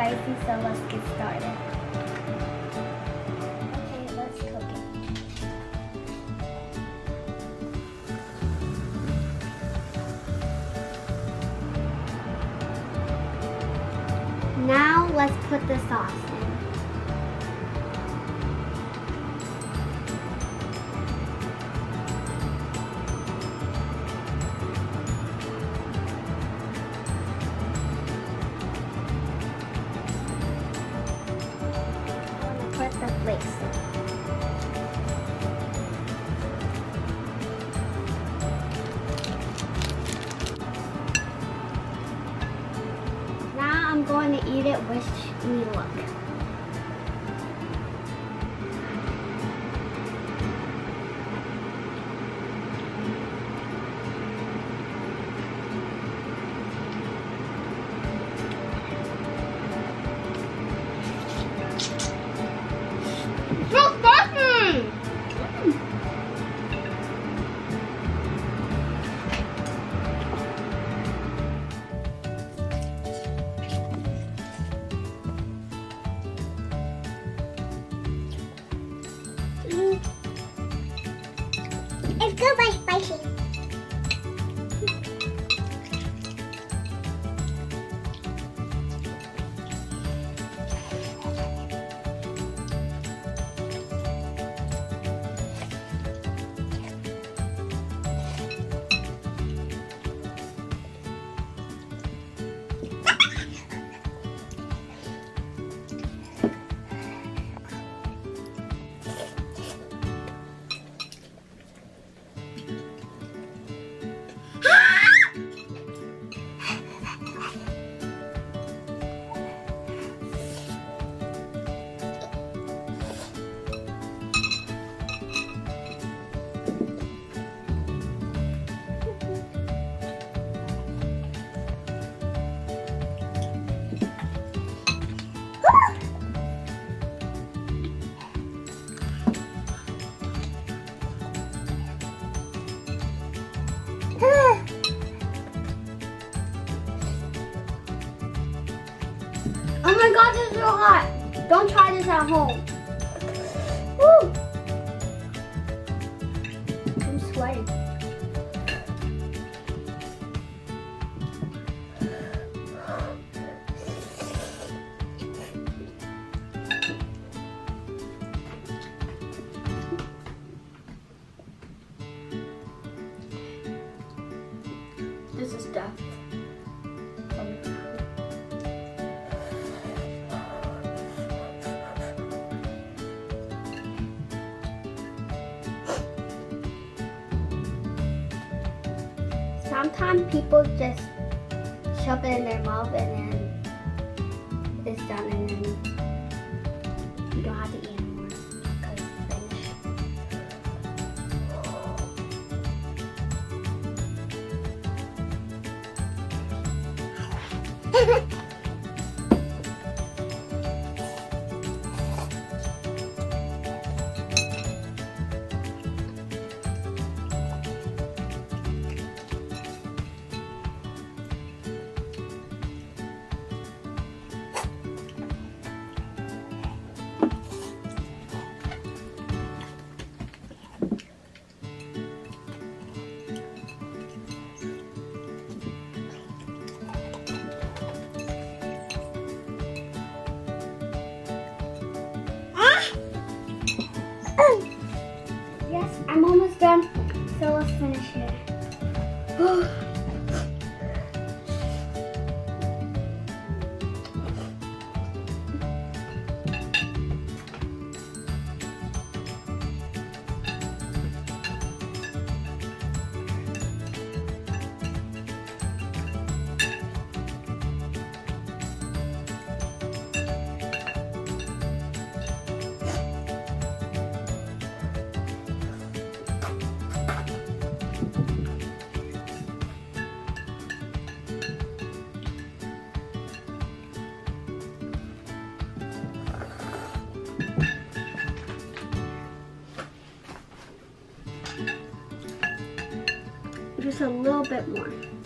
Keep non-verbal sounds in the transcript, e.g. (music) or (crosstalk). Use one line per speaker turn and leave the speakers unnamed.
spicy, so let's get started. Okay, let's cook it. Now let's put the sauce in. Now I'm going to eat it. with me luck. It's my god, this is so hot. Don't try this at home. Woo! I'm sweating. This is death. Sometimes people just shove it in their mouth and then it's done and then you don't have to eat anymore because it's finished. (laughs) I'm almost done. So let's finish it. (sighs) (sighs) Just a little bit more.